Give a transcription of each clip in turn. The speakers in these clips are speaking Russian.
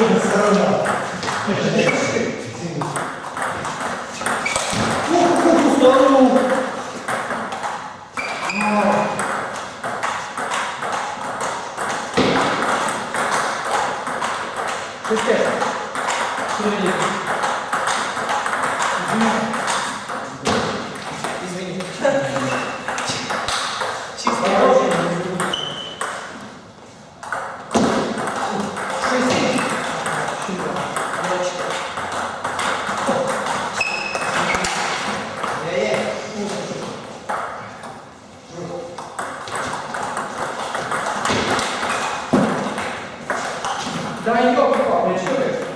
сильно сторона. Ух, ух, ух, ух, 第4項目は別所で。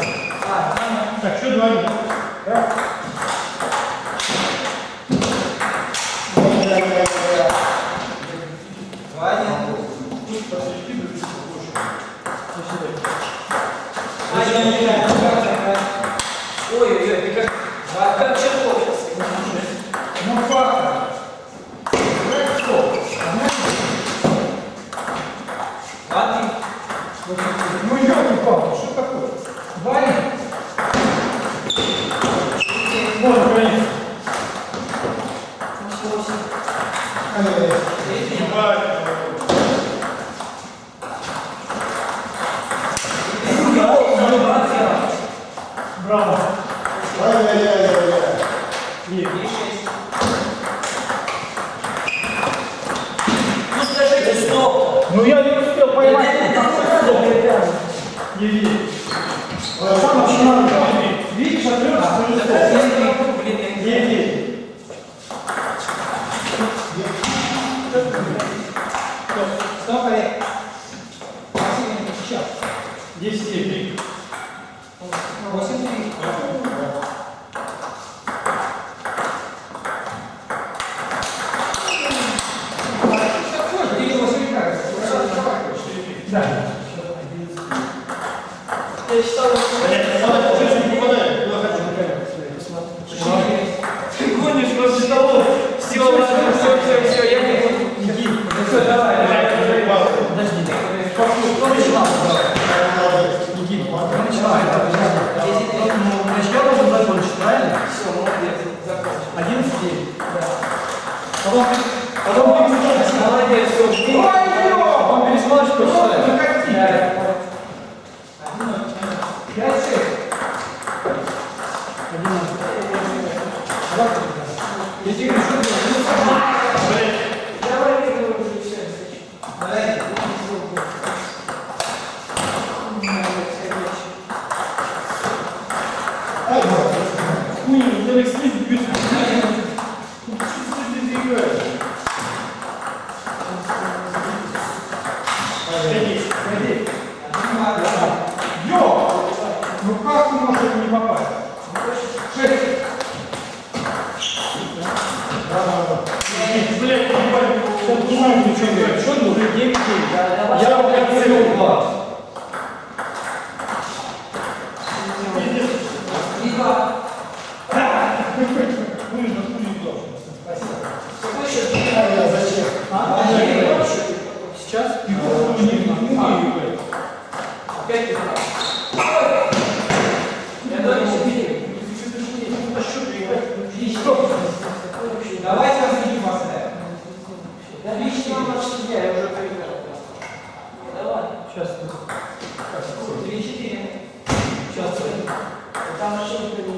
Ну, ну, так, что два? Подождите, блядь, не понимаю, что говорит. Что нужно деньги? Я, блядь, целый глаз. 当时。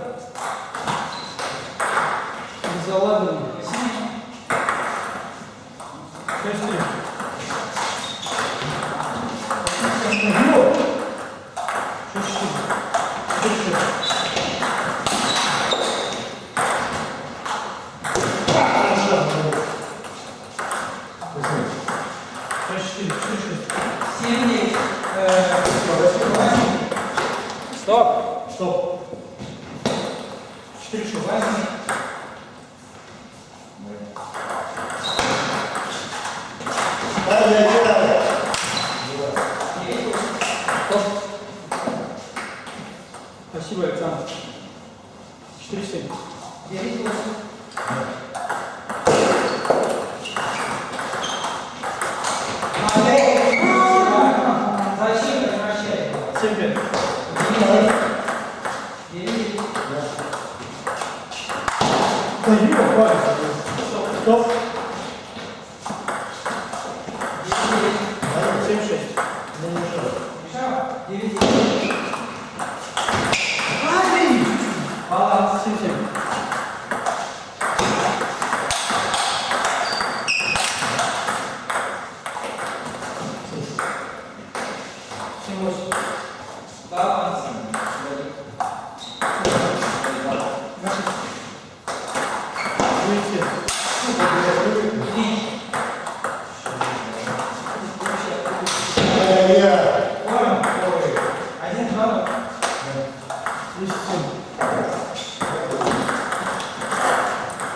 Стоп! Стоп!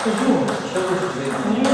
Почему? Что вы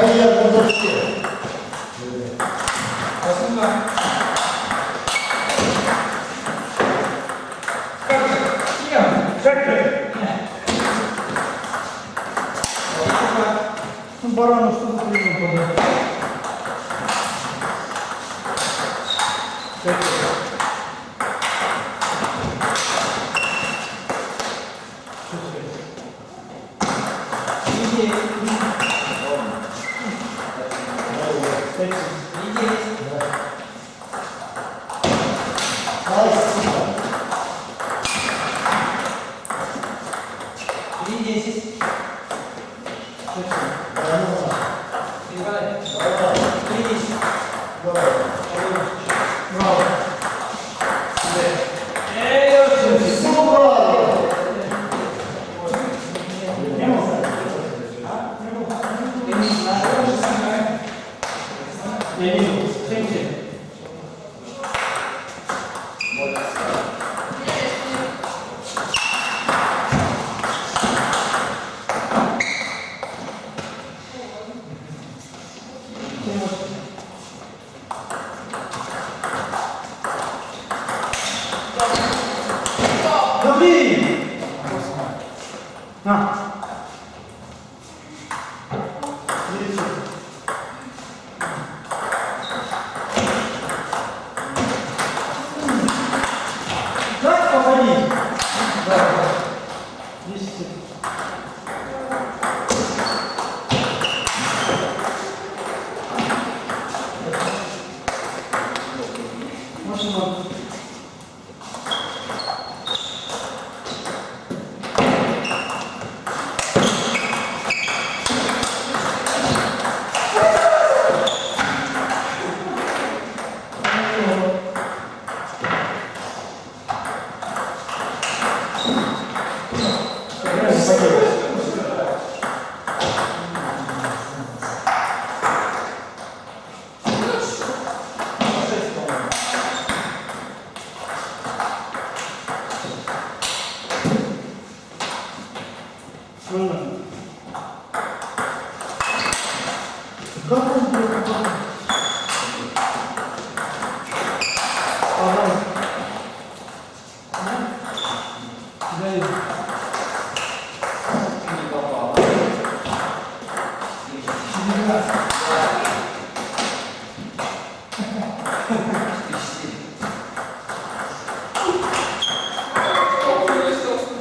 Aí, agora... Çekme. Baran usta bu kuyruğu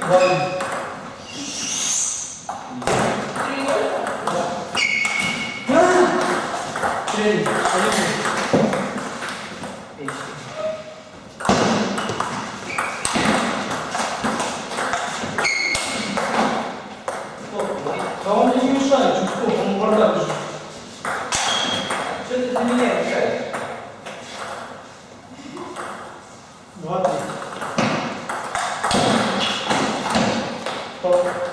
One. Стоп.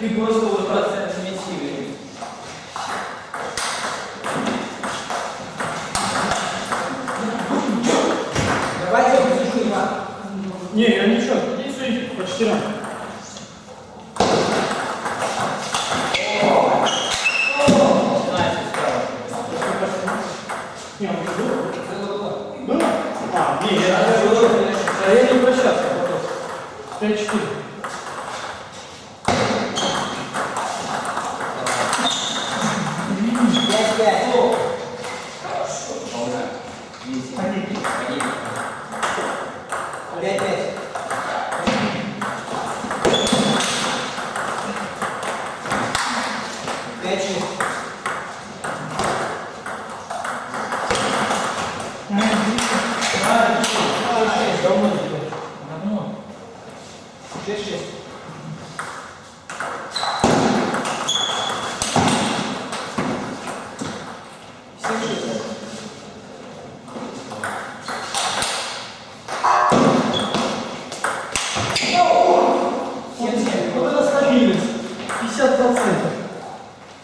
que gostoso. Tá 0点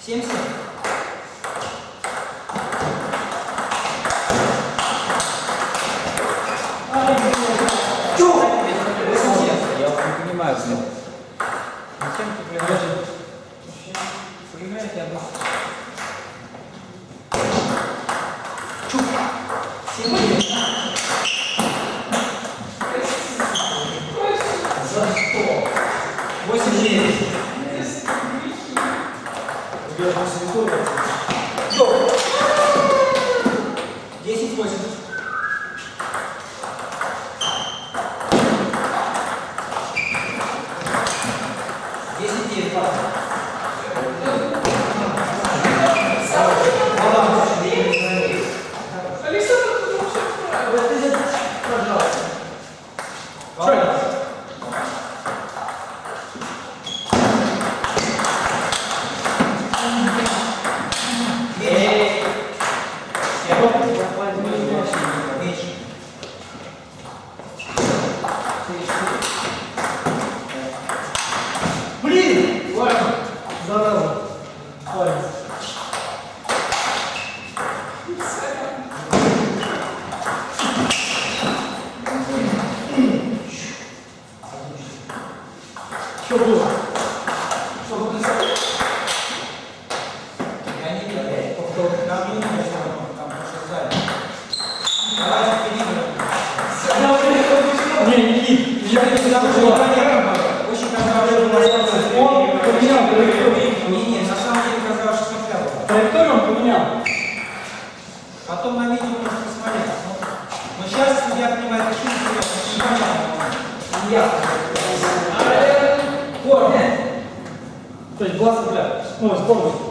Siempre. Thank. То есть была цепля, ну, скорость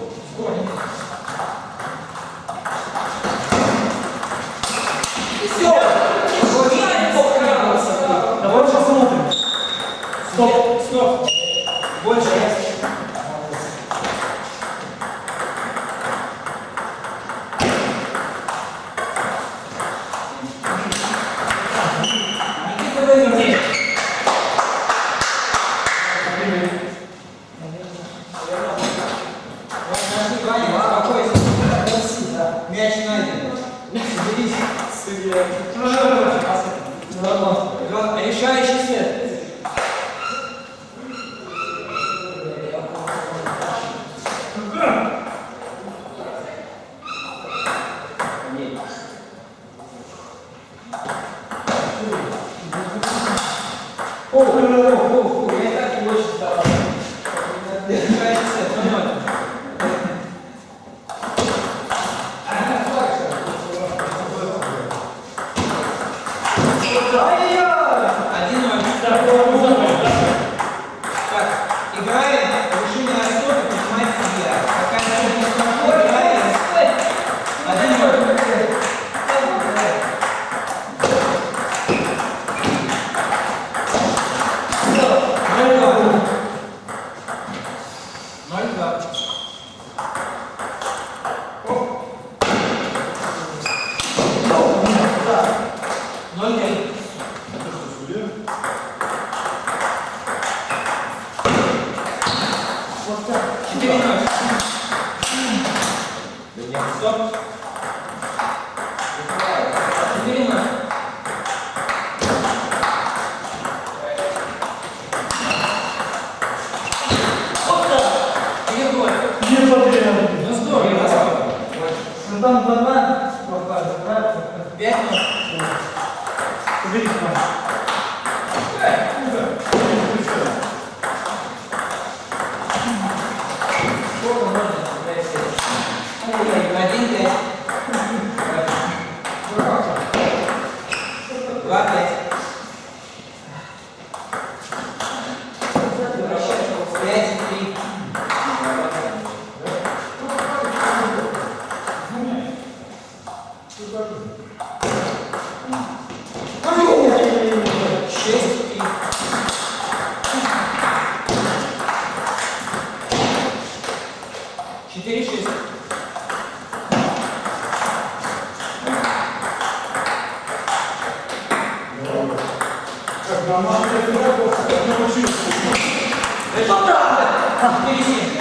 blá lá. Команда игроков научилась. Это правда! Впереди.